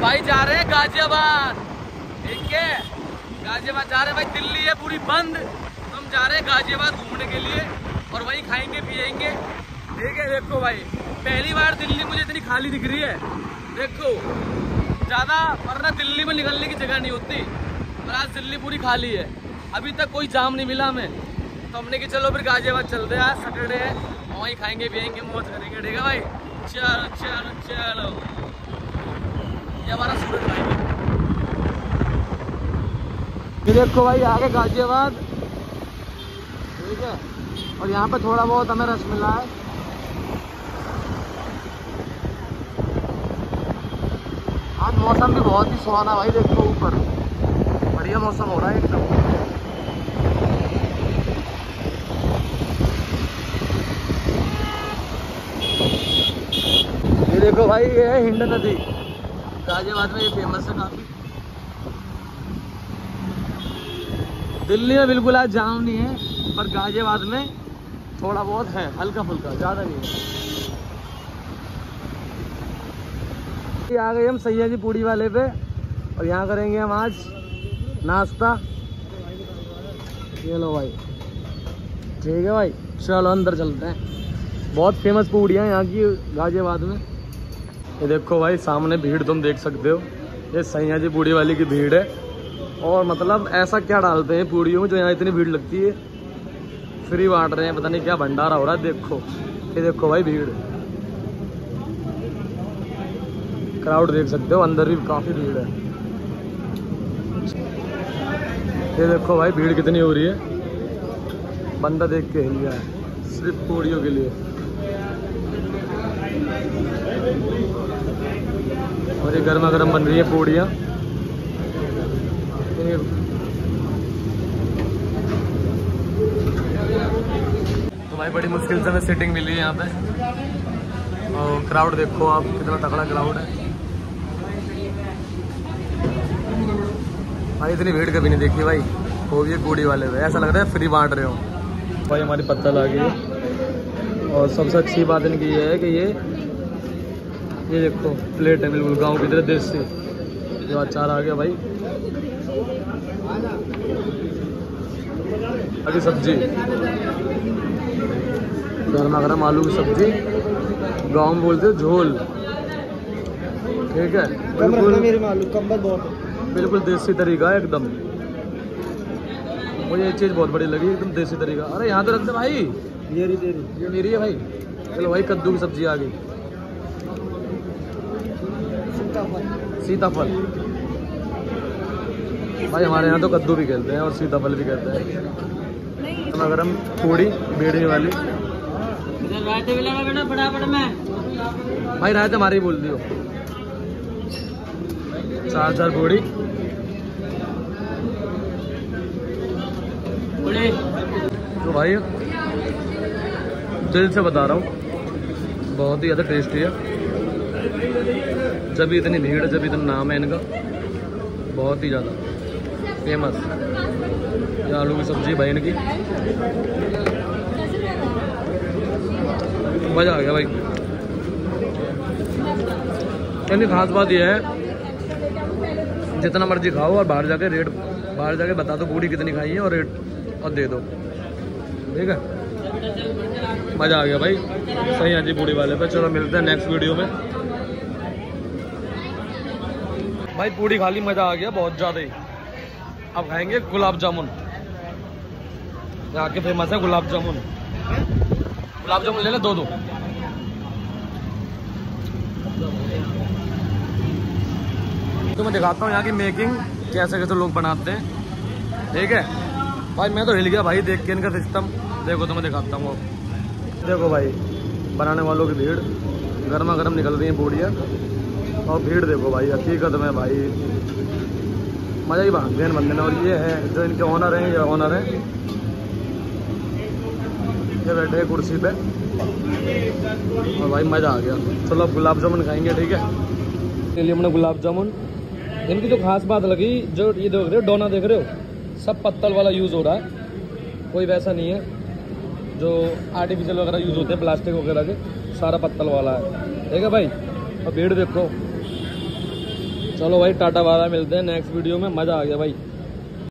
भाई जा रहे हैं गाजियाबाद। ठीक है? गाजियाबाद जा रहे हैं भाई, दिल्ली है पूरी बंद। हम जा रहे हैं गाजियाबाद घूमने के लिए और वहीं खाएँगे पियेंगे ठीक है, देखो भाई, पहली बार दिल्ली मुझे इतनी खाली दिख रही है। देखो, ज़्यादा, वरना दिल्ली में निकलने की जगह नहीं होती। और आज दिल्ली पूरी खाली है। अभी तक कोई जाम नहीं मिला हमें। तो हमने कि चलो फिर गाजियाबाद चलते हैं आज, सैटरडे है। वहीं खाएँगे पियेंगे मौज करेंगे। ठीक है भाई? चलो चलो चलो। ये देखो भाई, आगे गाजियाबाद। ठीक है? और यहाँ पे थोड़ा बहुत हमें रस मिला है। आज मौसम भी बहुत ही सुहाना भाई, देखो ऊपर। बढ़िया मौसम हो रहा है एकदम। देखो भाई, ये है हिंड नदी। गाजियाबाद में ये फ़ेमस है काफ़ी। दिल्ली में बिल्कुल आज जाम नहीं है, पर गाजियाबाद में थोड़ा बहुत है हल्का फुल्का ज़्यादा नहीं है। आ गए हम सैया जी पूड़ी वाले पे, और यहाँ करेंगे हम आज नाश्ता। ये लो भाई। ठीक है भाई, चलो अंदर चलते हैं। बहुत फ़ेमस पूड़ियाँ यहाँ की गाजियाबाद में। ये देखो भाई, सामने भीड़ तुम देख सकते हो। ये सैया जी पूड़ी वाली की भीड़ है। और मतलब ऐसा क्या डालते हैं पूड़ियों में जो यहाँ इतनी भीड़ लगती है? फ्री बांट रहे हैं, पता नहीं क्या भंडारा हो रहा है, देखो। ये देखो भाई, भीड़। क्राउड देख सकते हो, अंदर भी काफ़ी भीड़ है। ये देखो भाई, भीड़ कितनी हो रही है। बंदा देख के हिल गया है, सिर्फ़ पूड़ियों के लिए। और ये गर्मा गर्म बन रही है पूड़ियाँ। तो भाई बड़ी मुश्किल से हमें सीटिंग मिली है यहाँ पे। और क्राउड देखो आप, कितना तगड़ा क्राउड है। भाई इतनी भीड़ कभी नहीं देखी भाई, वो भी पूड़ी वाले पे। ऐसा लग रहा है फ्री बांट रहे हो। भाई हमारी पत्तल आ गई। और सबसे अच्छी बात इनकी ये है कि ये ये देखो प्लेट है बिल्कुल गाँव की तरह देसी। जो अचार आ गया भाई। अभी सब्ज़ी। गर्मा गर्म आलू की सब्ज़ी। गाँव में बोलते झोल। ठीक है बिल्कुल है। बिल्कुल देसी तरीका है एकदम। मुझे ये चीज़ बहुत बड़ी लगी एकदम देसी तरीका। अरे यहाँ तो रखते भाई। ये रही तेरी। ये मेरी है भाई। चलो भाई कद्दू की सब्ज़ी आ गई। सीताफल। भाई हमारे यहाँ तो कद्दू भी खेलते हैं और सीताफल भी कहते हैं। गर्मा गर्म पूड़ी बेड़नी वाली। रायते मिलेगा बेटा फटाफट में। भाई रायत हमारे ही बोल दियो। चार चार पूड़ी। तो भाई, दिल से बता रहा हूँ, बहुत ही ज़्यादा टेस्टी है। जब इतनी भीड़, जब इतना नाम है इनका, बहुत ही ज़्यादा फ़ेमस ये आलू की सब्ज़ी भाई इनकी। मज़ा आ गया भाई। इनकी खास बात यह है, जितना मर्ज़ी खाओ और बाहर जाके रेट बाहर जाके बता दो पूरी कितनी खाई है और रेट और दे दो। ठीक है? मज़ा आ गया भाई। सही है जी पूड़ी वाले पे। चलो, मिलते हैं नेक्स्ट वीडियो में। भाई, पूड़ी खा ली मज़ा आ गया, बहुत ज़्यादा ही। अब खाएँगे गुलाब जामुन। यहाँ के फ़ेमस है गुलाब जामुन। गुलाब जामुन ले ले, दो दो। तो मैं दिखाता हूँ यहाँ की मेकिंग कैसे कैसे लोग बनाते हैं। ठीक है? भाई, मैं तो हिल गया भाई देख के इनका सिस्टम देखो तो मैं दिखाता हूँ अब। देखो भाई, बनाने वालों की भीड़। गर्मा गर्म निकल रही है पूड़ियाँ। और भीड़ देखो भाई, हकीकत में भाई। मज़ा ही भाग हैं बंदे ने। और ये है, जो इनके ऑनर हैं, ये ऑनर हैं। ये बैठे हैं कुर्सी पे। और भाई, मज़ा आ गया। चलो अब गुलाब जामुन खाएँगे, ठीक है? के लिए हमने गुलाब जामुन। इनकी जो खास बात लगी, जो ये देख रहे हो, डोना देख रहे हो? सब पत्तल वाला यूज़ हो रहा है। कोई वैसा नहीं है। जो आर्टिफिशियल वगैरह यूज़ होते हैं प्लास्टिक वगैरह के, सारा पत्तल वाला है। ठीक है भाई? अब भीड़ देखो। चलो भाई, टाटा वाला मिलते हैं नेक्स्ट वीडियो में। मज़ा आ गया भाई।